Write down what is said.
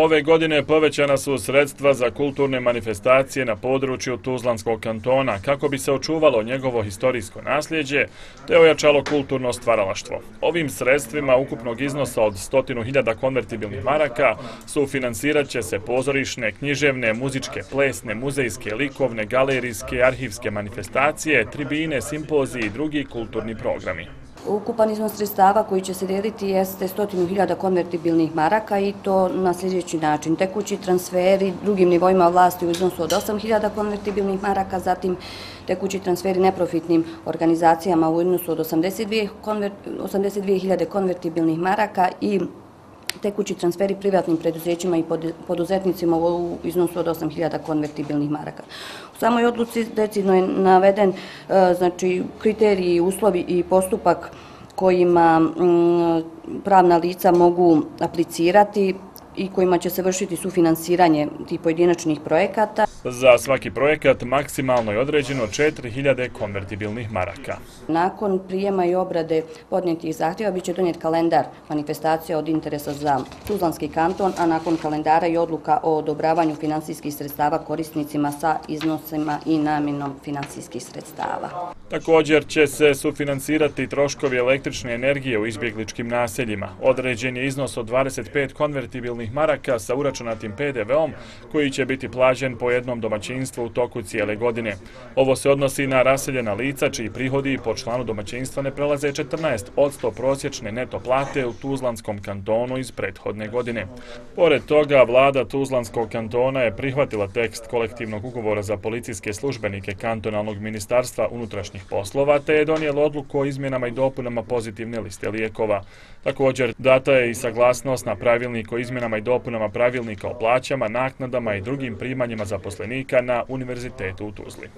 Ove godine povećana su sredstva za kulturne manifestacije na području Tuzlanskog kantona kako bi se očuvalo njegovo historijsko nasljeđe te ojačalo kulturno stvaralaštvo. Ovim sredstvima ukupnog iznosa od 100.000 konvertibilnih maraka sufinansirat će se pozorišne, književne, muzičke, plesne, muzejske, likovne, galerijske, arhivske manifestacije, tribine, simpoziji i drugi kulturni programi. Ukupan iznos sredstava koji će se deliti jeste 100.000 konvertibilnih maraka i to na sljedeći način. Tekući transferi drugim nivoima vlasti u iznosu od 8.000 konvertibilnih maraka, zatim tekući transferi neprofitnim organizacijama u iznosu od 82.000 konvertibilnih maraka i tekući transferi privatnim preduzećima i poduzetnicima u iznosu od 8.000 konvertibilnih maraka. U samoj odluci decidno je naveden e, znači, kriteriji, uslovi i postupak kojima mm, pravna lica mogu aplicirati i kojima će se vršiti sufinansiranje tih pojedinačnih projekata. Za svaki projekat maksimalno je određeno 4000 konvertibilnih maraka. Nakon prijema i obrade podnijetih zahtjeva biće donijet kalendar manifestacija od interesa za Tuzlanski kanton, a nakon kalendara i odluka o odobravanju finansijskih sredstava korisnicima sa iznosima i namjenom finansijskih sredstava. Također će se sufinansirati troškovi električne energije u izbjegličkim naseljima. Određen je iznos od 25 konvertibilnih maraka sa uračunatim PDV-om koji će biti plađen po jednom domaćinstvu u toku cijele godine. Ovo se odnosi na raseljena lica čiji prihodi po članu domaćinstva ne prelaze 14 od 100 prosječne neto plate u Tuzlanskom kantonu iz prethodne godine. Pored toga, vlada Tuzlanskog kantona je prihvatila tekst kolektivnog ugovora za policijske službenike kantonalnog ministarstva unutrašnjih poslova, te je donijela odluku o izmjenama i dopunama pozitivne liste lijekova. Također, data je i saglasnost na pravilnik o izmjenama i dopunama pravilnika o plaćama, naknadama i drugim primanjima zaposlenika na Univerzitetu u Tuzli.